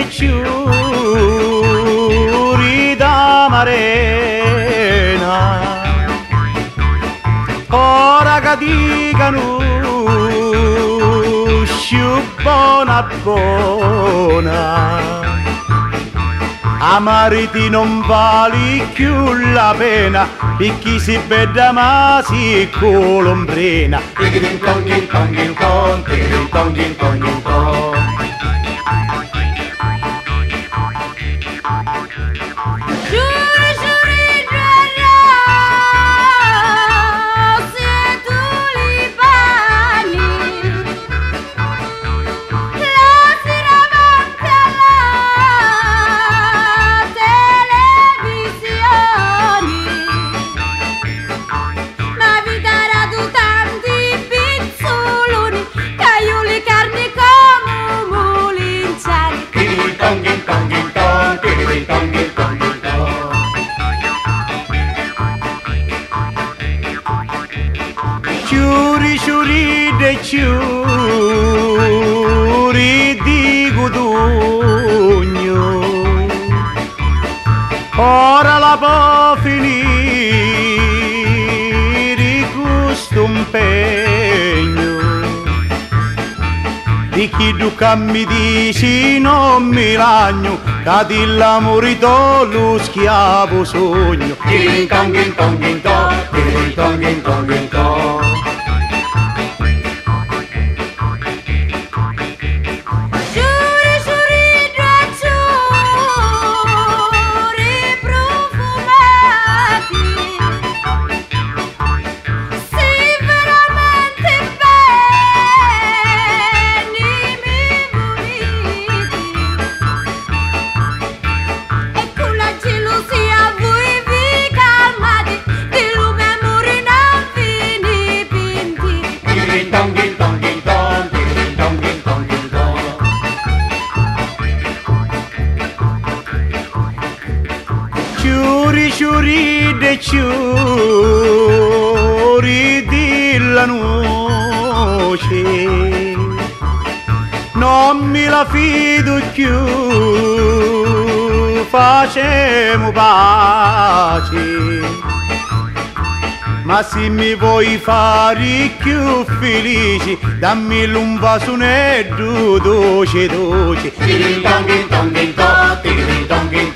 picciuri d'amarena. Ora che dicano buona buona amariti non vali più la pena per chi si beda ma si colombrena Ciuri ciuri de ciuri di Gudugno. Ora la può finire questo impegno. Di chi duca mi dici non mi lagno Cadi l'amorito lo schiavo sogno. Tigrin tongin tongin ton, tigrin tongin La noce Non mi la fido più Facemo pace ma se mi vuoi fare più felice, dammi un vaso netto dolce dolce. Tongin